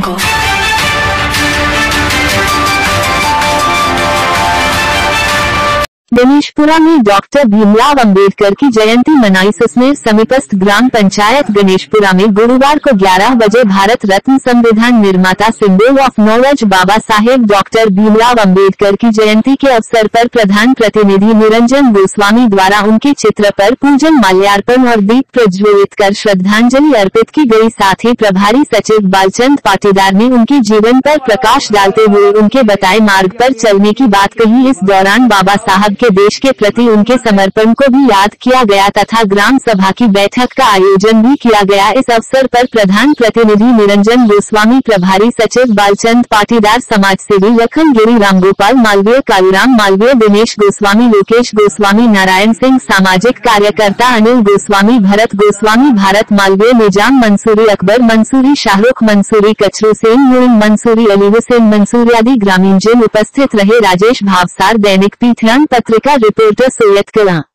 Go. Ganeshpura में doctor Bhimrao Ambedkar की जयंती मनाई सुसनेर समीपस्थ ग्राम पंचायत गणेशपुरा में गुरुवार को 11 बजे भारत रत्न संविधान निर्माता symbol of knowledge Baba Saheb doctor Bhimrao Ambedkar की जयंती के अवसर पर प्रधान प्रतिनिधि निरंजन गोस्वामी द्वारा उनके चित्र पर पूजन माल्यार्पण और दीप प्रज्वलित कर श्रद्धांजलि अर्पित की गई। साथ ही प्रभारी सचिव बालचंद पाटीदार ने उनके जीवन पर प्रकाश डालते हुए उनके बताए मार्ग पर चलने की बात कही। इस दौरान बाबा साहब के देश के प्रति उनके समर्पण को भी याद किया गया तथा ग्राम सभा की बैठक का आयोजन भी किया गया। इस अवसर पर प्रधान प्रतिनिधि निरंजन गोस्वामी, प्रभारी सचिव बालचंद पाटीदार समाज सेवी लखन गिरी रामगोपाल, मालवीय कालूराम, मालवीय दिनेश गोस्वामी, लोकेश गोस्वामी, नारायण सिंह, सामाजिक कार्यकर्ता अनिल गोस्वामी, भरत गोस्वामी, भारत मालवीय, निज़ाम मंसूरी अकबर, मंसूरी शाहरुख, मंसूरी कचरू सेन मुइन मंसूरी अली हुसैन मंसूरी आदि ग्रामीण जन उपस्थित रहे। राजेश भावसार, दैनिक पीठरान पत्रिका des cas de peau de ce être que l'un.